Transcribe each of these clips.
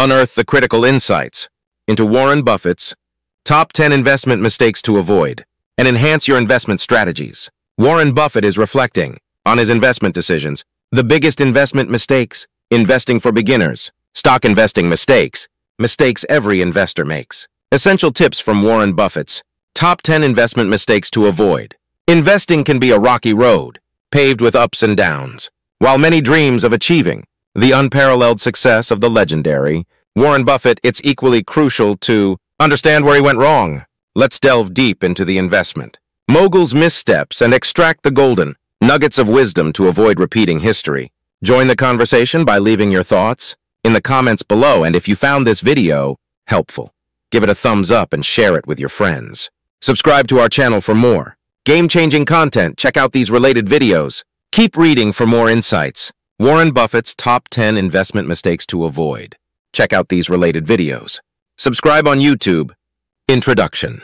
unearth the critical insights into Warren Buffett's top 10 investment mistakes to avoid and enhance your investment strategies. Warren Buffett is reflecting on his investment decisions, the biggest investment mistakes, investing for beginners, stock investing mistakes, mistakes every investor makes. Essential tips from Warren Buffett's top 10 investment mistakes to avoid. Investing can be a rocky road, paved with ups and downs. While many dreams of achieving the unparalleled success of the legendary Warren Buffett, it's equally crucial to understand where he went wrong. Let's delve deep into the investment. Mogul's missteps and extract the golden nuggets of wisdom to avoid repeating history. Join the conversation by leaving your thoughts in the comments below, and if you found this video helpful, give it a thumbs up and share it with your friends. Subscribe to our channel for more game-changing content. Check out these related videos. Keep reading for more insights. Warren Buffett's top 10 investment mistakes to avoid. Check out these related videos. Subscribe on YouTube. Introduction.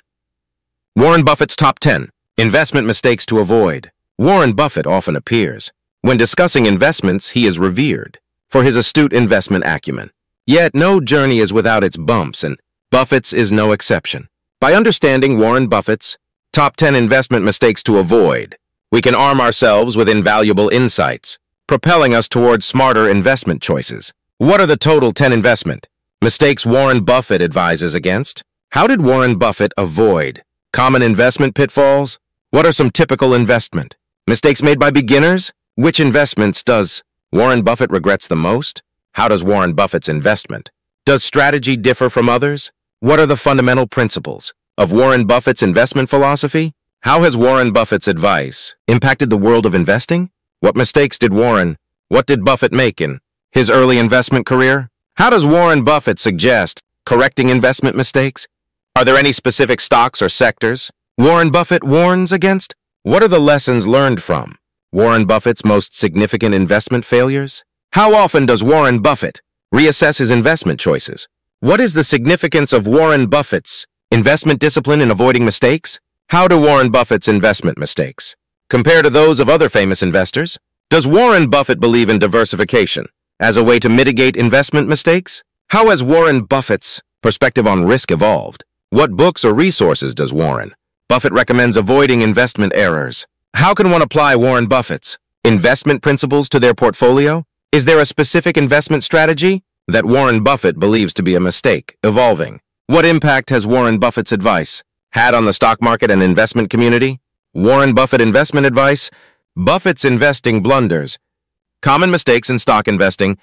Warren Buffett's top 10 investment mistakes to avoid. Warren Buffett often appears. When discussing investments, he is revered for his astute investment acumen. Yet no journey is without its bumps, and Buffett's is no exception. By understanding Warren Buffett's top 10 investment mistakes to avoid, we can arm ourselves with invaluable insights, propelling us towards smarter investment choices. What are the total 10 investment mistakes Warren Buffett advises against? How did Warren Buffett avoid common investment pitfalls? What are some typical investment mistakes made by beginners? Which investments does Warren Buffett regrets the most? How does Warren Buffett's investment? Does strategy differ from others? What are the fundamental principles of Warren Buffett's investment philosophy? How has Warren Buffett's advice impacted the world of investing? What mistakes did Warren, what did Buffett make in his early investment career? How does Warren Buffett suggest correcting investment mistakes? Are there any specific stocks or sectors Warren Buffett warns against? What are the lessons learned from Warren Buffett's most significant investment failures? How often does Warren Buffett reassess his investment choices? What is the significance of Warren Buffett's investment discipline in avoiding mistakes? How do Warren Buffett's investment mistakes compare to those of other famous investors? Does Warren Buffett believe in diversification as a way to mitigate investment mistakes? How has Warren Buffett's perspective on risk evolved? What books or resources does Warren Buffett recommends avoiding investment errors? How can one apply Warren Buffett's investment principles to their portfolio? Is there a specific investment strategy that Warren Buffett believes to be a mistake, evolving? What impact has Warren Buffett's advice had on the stock market and investment community? Warren Buffett investment advice, Buffett's investing blunders, common mistakes in stock investing,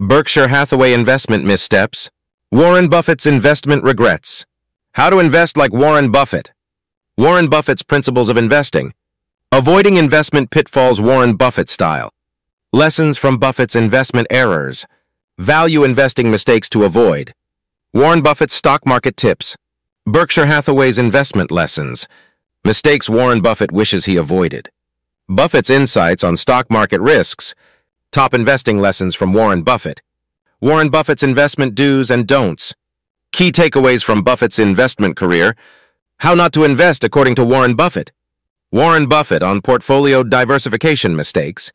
Berkshire Hathaway investment missteps, Warren Buffett's investment regrets, how to invest like Warren Buffett, Warren Buffett's principles of investing, Avoiding investment pitfalls Warren Buffett style. Lessons from Buffett's investment errors. Value investing mistakes to avoid. Warren Buffett's stock market tips. Berkshire Hathaway's investment lessons. Mistakes Warren Buffett wishes he avoided. Buffett's insights on stock market risks. Top investing lessons from Warren Buffett. Warren Buffett's investment do's and don'ts. Key takeaways from Buffett's investment career. How not to invest according to Warren Buffett. Warren Buffett on portfolio diversification mistakes,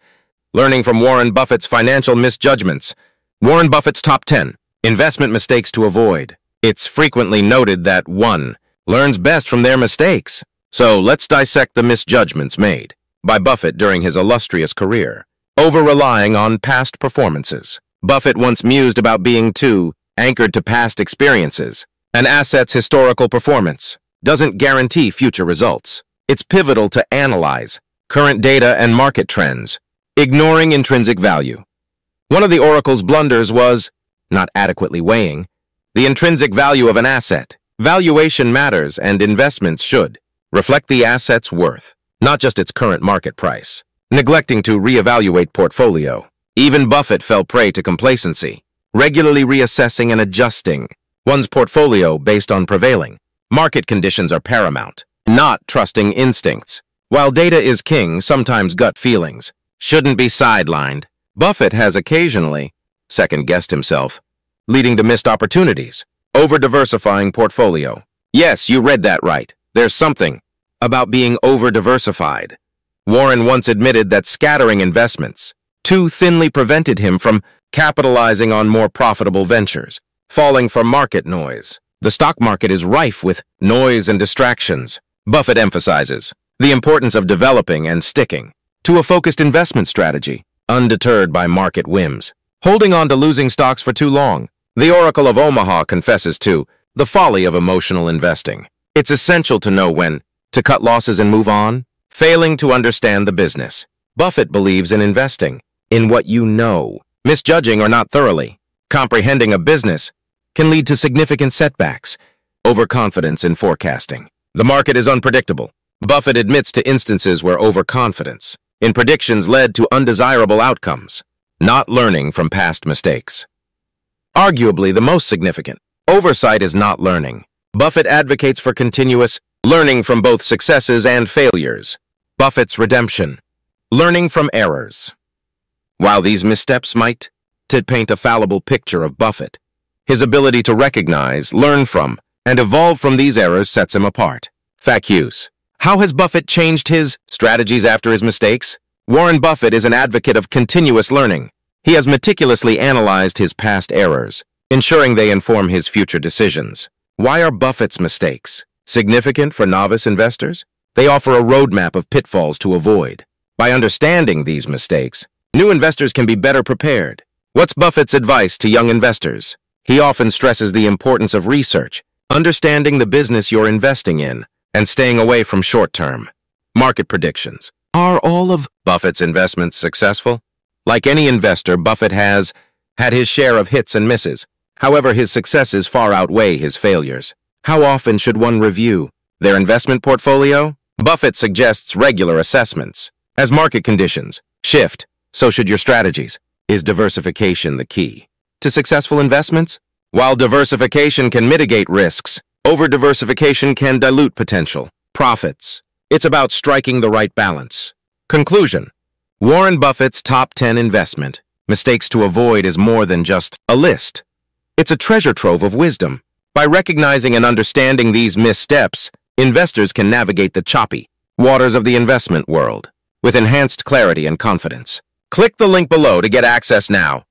learning from Warren Buffett's financial misjudgments, Warren Buffett's top 10 investment mistakes to avoid. It's frequently noted that one learns best from their mistakes. So let's dissect the misjudgments made by Buffett during his illustrious career. Over-relying on past performances. Buffett once mused about being too anchored to past experiences. An asset's historical performance doesn't guarantee future results. It's pivotal to analyze current data and market trends, ignoring intrinsic value. One of the Oracle's blunders was not adequately weighing the intrinsic value of an asset. Valuation matters and investments should reflect the asset's worth, not just its current market price. Neglecting to reevaluate portfolio. Even Buffett fell prey to complacency, regularly reassessing and adjusting one's portfolio based on prevailing. Market conditions are paramount not trusting instincts. While data is king, sometimes gut feelings shouldn't be sidelined. Buffett has occasionally second-guessed himself, leading to missed opportunities. Over-diversifying portfolio. Yes, you read that right. There's something about being over-diversified. Warren once admitted that scattering investments too thinly prevented him from capitalizing on more profitable ventures. falling for market noise. The stock market is rife with noise and distractions. Buffett emphasizes the importance of developing and sticking to a focused investment strategy, undeterred by market whims. Holding on to losing stocks for too long, the Oracle of Omaha confesses to the folly of emotional investing. It's essential to know when to cut losses and move on, failing to understand the business. Buffett believes in investing, in what you know, misjudging or not thoroughly. Comprehending a business can lead to significant setbacks, overconfidence in forecasting. The market is unpredictable. Buffett admits to instances where overconfidence in predictions led to undesirable outcomes, not learning from past mistakes. Arguably the most significant, oversight is not learning. Buffett advocates for continuous learning from both successes and failures. Buffett's redemption, learning from errors. While these missteps might to paint a fallible picture of Buffett, his ability to recognize, learn from, and evolve from these errors sets him apart. use. How has Buffett changed his strategies after his mistakes? Warren Buffett is an advocate of continuous learning. He has meticulously analyzed his past errors, ensuring they inform his future decisions. Why are Buffett's mistakes significant for novice investors? They offer a roadmap of pitfalls to avoid. By understanding these mistakes, new investors can be better prepared. What's Buffett's advice to young investors? He often stresses the importance of research, understanding the business you're investing in, and staying away from short-term market predictions. Are all of Buffett's investments successful? Like any investor, Buffett has had his share of hits and misses. However, his successes far outweigh his failures. How often should one review their investment portfolio? Buffett suggests regular assessments. As market conditions shift, so should your strategies. Is diversification the key? to successful investments? While diversification can mitigate risks, over-diversification can dilute potential profits. It's about striking the right balance. Conclusion. Warren Buffett's top 10 investment mistakes to avoid is more than just a list. It's a treasure trove of wisdom. By recognizing and understanding these missteps, investors can navigate the choppy waters of the investment world with enhanced clarity and confidence. Click the link below to get access now.